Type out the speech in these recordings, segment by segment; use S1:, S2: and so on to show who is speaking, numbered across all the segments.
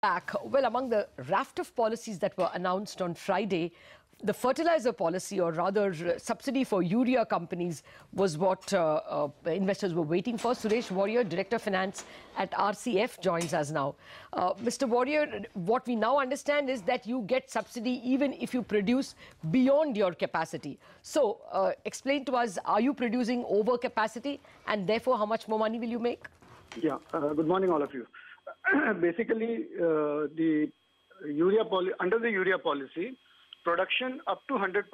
S1: back. Well, among the raft of policies that were announced on Friday, the fertilizer policy, or rather uh, subsidy for urea companies, was what uh, uh, investors were waiting for. Suresh Warrior, Director of Finance at RCF, joins us now. Uh, Mr. Warrior, what we now understand is that you get subsidy even if you produce beyond your capacity. So, uh, explain to us, are you producing over capacity and therefore how much more money will you make?
S2: Yeah. Uh, good morning, all of you. Basically, uh, the urea poli- under the urea policy, production up to 100%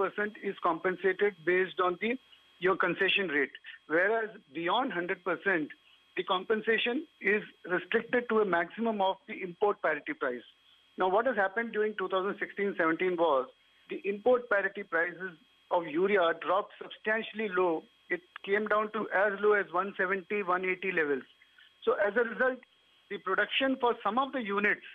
S2: is compensated based on the your concession rate, whereas beyond 100%, the compensation is restricted to a maximum of the import parity price. Now, what has happened during 2016-17 was the import parity prices of urea dropped substantially low. It came down to as low as 170, 180 levels. So as a result, the production for some of the units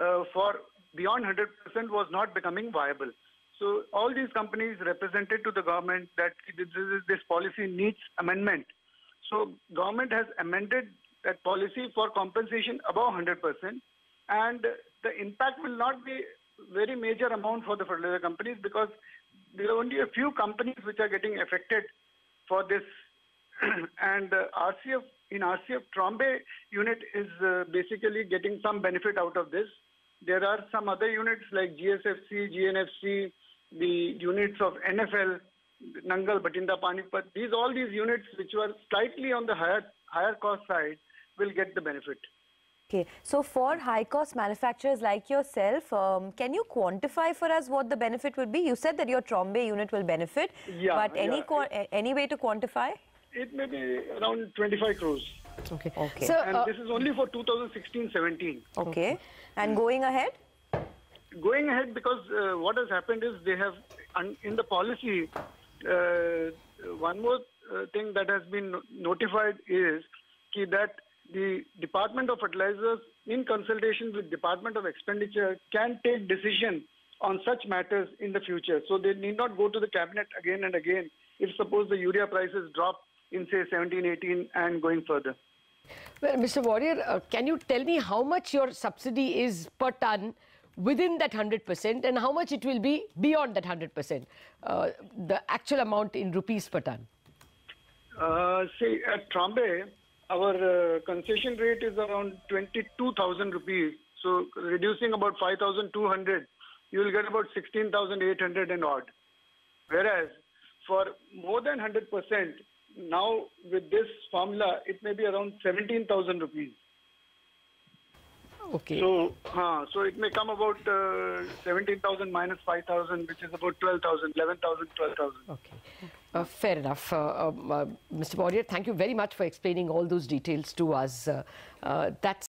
S2: uh, for beyond 100% was not becoming viable. So all these companies represented to the government that this, this policy needs amendment. So government has amended that policy for compensation above 100%, and the impact will not be very major amount for the fertilizer companies because there are only a few companies which are getting affected for this and uh, RCF in RCF Trombay unit is uh, basically getting some benefit out of this. There are some other units like GSFC, GNFC, the units of NFL, Nangal, Batinda, Panipat. These all these units which were slightly on the higher higher cost side will get the benefit.
S3: Okay, so for high cost manufacturers like yourself, um, can you quantify for us what the benefit would be? You said that your Trombay unit will benefit,
S2: Yeah,
S3: but any
S2: yeah.
S3: any way to quantify?
S2: It may be around 25 crores.
S1: Okay.
S3: Okay.
S1: So,
S2: And
S1: uh,
S2: this is only for 2016-17.
S3: Okay, and going ahead?
S2: going ahead because uh, what has happened is they have un- in the policy uh, one more uh, thing that has been no- notified is ki that the department of fertilizers in consultation with department of expenditure can take decision on such matters in the future so they need not go to the cabinet again and again if suppose the urea prices drop in say 17 18 and going further
S1: Well, Mr. Warrior, uh, can you tell me how much your subsidy is per ton within that 100% and how much it will be beyond that 100%? Uh, the actual amount in rupees per ton.
S2: Uh, see, at Trombay, our uh, concession rate is around 22,000 rupees. So reducing about 5,200, you will get about 16,800 and odd. Whereas for more than 100%, now with this formula, it may be around 17,000 rupees.
S1: Okay.
S2: So, uh, so it may come about uh, 17,000 minus 5,000, which is about 12,000, 11,000, 12,000.
S1: Okay. Uh, fair enough. Uh, um, uh, Mr. Warrior, thank you very much for explaining all those details to us. Uh, uh, that's